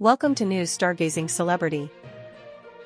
Welcome to News Stargazing Celebrity.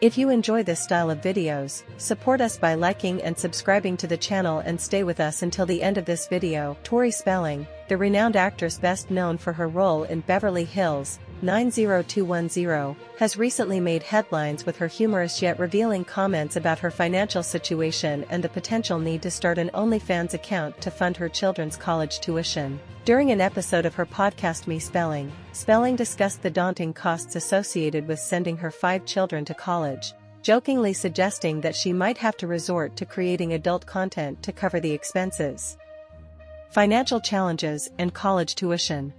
If you enjoy this style of videos, support us by liking and subscribing to the channel and stay with us until the end of this video. Tori Spelling, the renowned actress best known for her role in Beverly Hills, 90210, has recently made headlines with her humorous yet revealing comments about her financial situation and the potential need to start an OnlyFans account to fund her children's college tuition. During an episode of her podcast MiSPELLING, Spelling discussed the daunting costs associated with sending her five children to college, jokingly suggesting that she might have to resort to creating adult content to cover the expenses. Financial challenges and college tuition.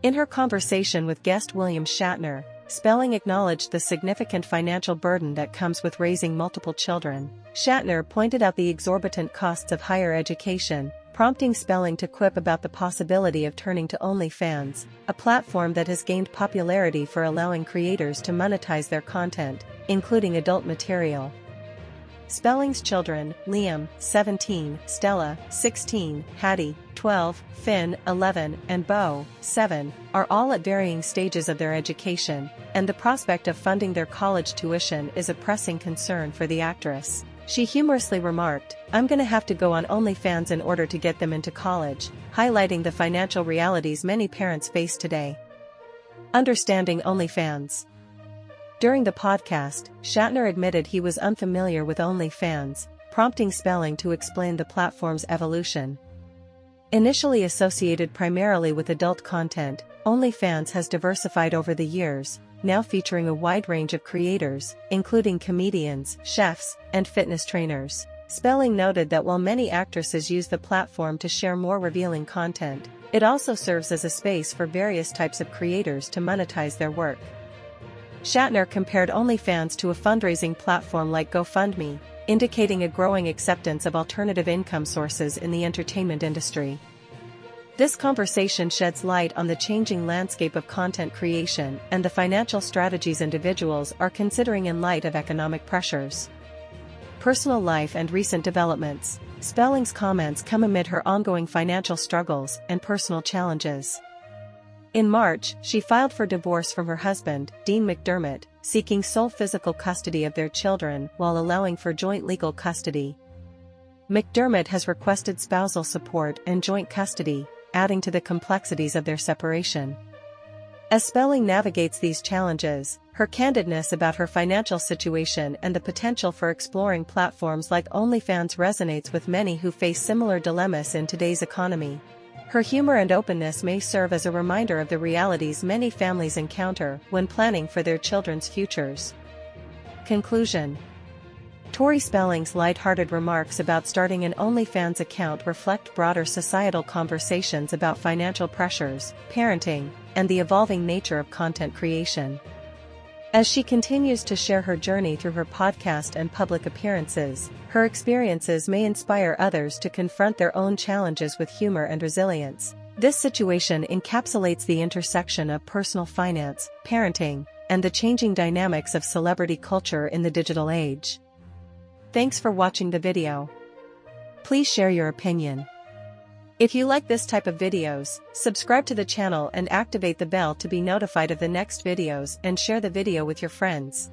In her conversation with guest William Shatner, Spelling acknowledged the significant financial burden that comes with raising multiple children. Shatner pointed out the exorbitant costs of higher education, prompting Spelling to quip about the possibility of turning to OnlyFans, a platform that has gained popularity for allowing creators to monetize their content, including adult material. Spelling's children, Liam, 17, Stella, 16, Hattie, 12, Finn, 11, and Beau, 7, are all at varying stages of their education, and the prospect of funding their college tuition is a pressing concern for the actress. She humorously remarked, I'm gonna have to go on OnlyFans in order to get them into college, highlighting the financial realities many parents face today. Understanding OnlyFans during the podcast, Shatner admitted he was unfamiliar with OnlyFans, prompting Spelling to explain the platform's evolution. Initially associated primarily with adult content, OnlyFans has diversified over the years, now featuring a wide range of creators, including comedians, chefs, and fitness trainers. Spelling noted that while many actresses use the platform to share more revealing content, it also serves as a space for various types of creators to monetize their work. Shatner compared OnlyFans to a fundraising platform like GoFundMe, indicating a growing acceptance of alternative income sources in the entertainment industry. This conversation sheds light on the changing landscape of content creation and the financial strategies individuals are considering in light of economic pressures. Personal life and recent developments. Spelling's comments come amid her ongoing financial struggles and personal challenges. In March, she filed for divorce from her husband, Dean McDermott, seeking sole physical custody of their children while allowing for joint legal custody. McDermott has requested spousal support and joint custody, adding to the complexities of their separation. As Spelling navigates these challenges, her candidness about her financial situation and the potential for exploring platforms like OnlyFans resonates with many who face similar dilemmas in today's economy. Her humor and openness may serve as a reminder of the realities many families encounter when planning for their children's futures. Conclusion Tori Spelling's light-hearted remarks about starting an OnlyFans account reflect broader societal conversations about financial pressures, parenting, and the evolving nature of content creation. As she continues to share her journey through her podcast and public appearances, her experiences may inspire others to confront their own challenges with humor and resilience. This situation encapsulates the intersection of personal finance, parenting, and the changing dynamics of celebrity culture in the digital age. Thanks for watching the video. Please share your opinion. If you like this type of videos, subscribe to the channel and activate the bell to be notified of the next videos and share the video with your friends.